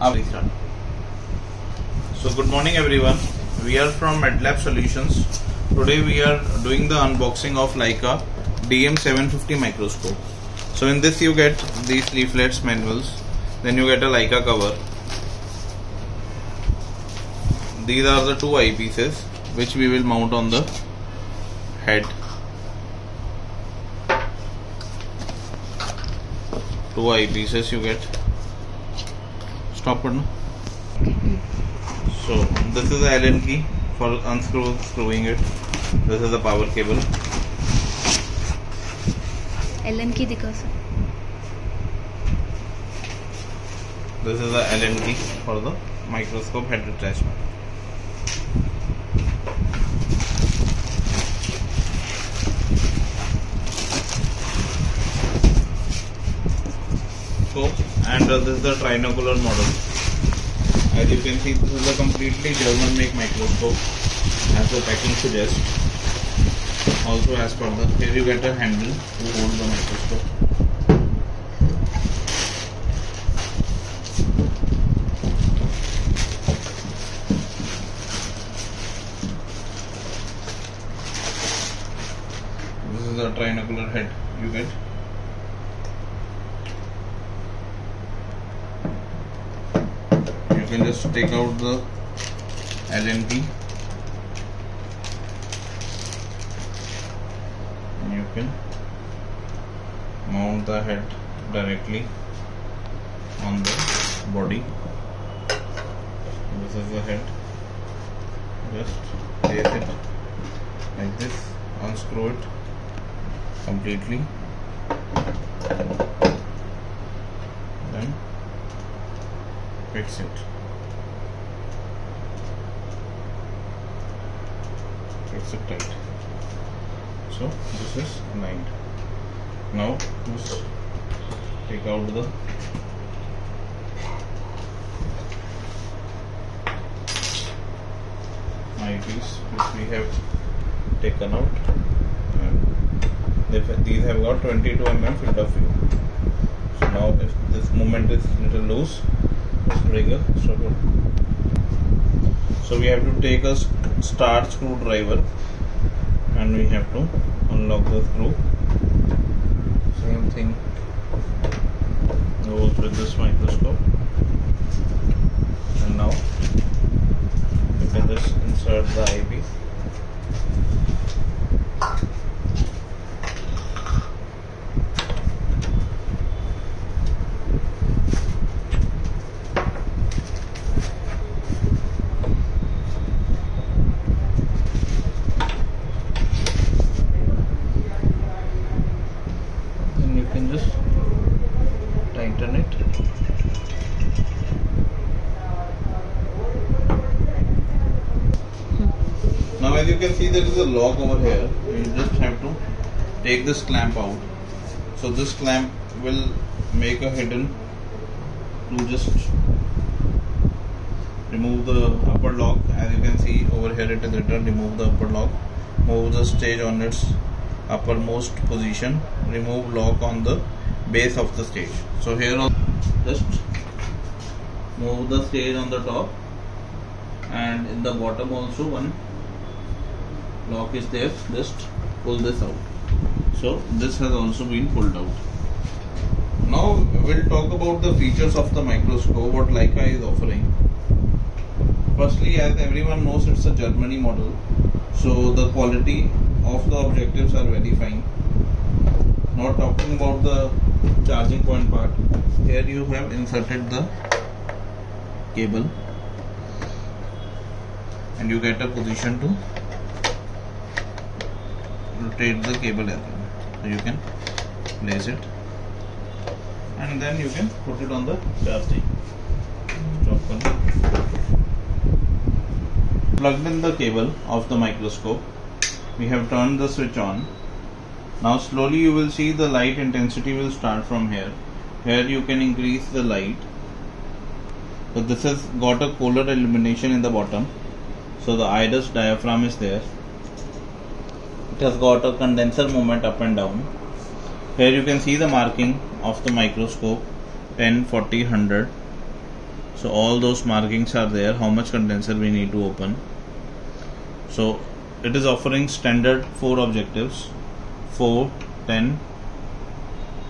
Ah, so good morning everyone. We are from MedLab Solutions. Today we are doing the unboxing of Leica DM750 microscope. So in this you get these leaflets manuals. Then you get a Leica cover. These are the two eyepieces which we will mount on the head two eyepieces you get stop करना so this is the Allen key for unscrew screwing it this is the power cable Allen key दिखाओ sir this is the Allen key for the microscope head attachment uh, this is the trinocular model. As you can see this is a completely german make microscope as the packing suggests. Also as per the here you get a handle to hold the microscope. This is the trinocular head you get can just take out the LNP and you can mount the head directly on the body. This is the head. Just place it like this. Unscrew it completely. Then fix it fix it tight so this is 9 now just take out the eyepiece which we have taken out. These have got 22 mm field of view. So now if this movement is little loose just bring a screw so we have to take a star screwdriver and we have to unlock the screw. Same thing. Goes with this microscope and now you can just insert the eyepiece and you can just tighten it now as you can see there is a lock over here. You just have to take this clamp out. So this clamp will make a hidden to just remove the upper lock as you can see over here it is written remove the upper lock move the stage on its uppermost position. Remove lock on the base of the stage. So here on just move the stage on the top. And in the bottom also one lock is there just pull this out. So this has also been pulled out. Now we'll talk about the features of the microscope what Leica is offering. Firstly as everyone knows it's a Germany model so the quality of the objectives are very fine. Not talking about the charging point part here you have inserted the cable and you get a position to rotate the cable element so you can place it. And then you can put it on the charging plugged in the cable of the microscope. We have turned the switch on. Now slowly you will see the light intensity will start from here. Here you can increase the light. So this has got a polar illumination in the bottom. So the iris diaphragm is there it has got a condenser movement up and down. Here you can see the marking of the microscope 10 40 100 so all those markings are there how much condenser we need to open. So it is offering standard four objectives 4 10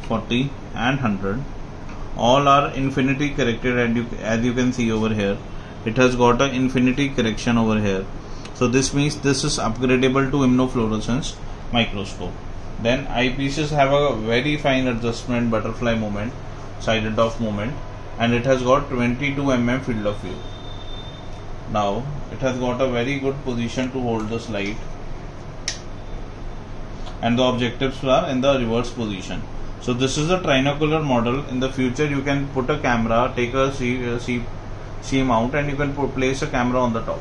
40 and 100 all are infinity corrected and you, as you can see over here it has got an infinity correction over here so this means this is upgradable to immunofluorescence microscope. Then eyepieces have a very fine adjustment butterfly movement sided off movement and it has got 22 mm field of view. Now it has got a very good position to hold this light and the objectives are in the reverse position. So this is a trinocular model. In the future you can put a camera take a C, C, C mount and you can put, place a camera on the top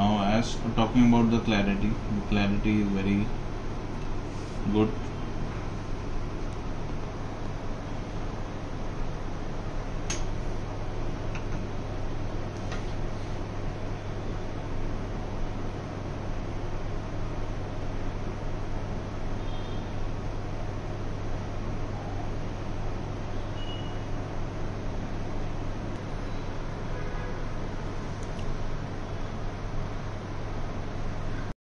now as talking about the clarity. The clarity is very good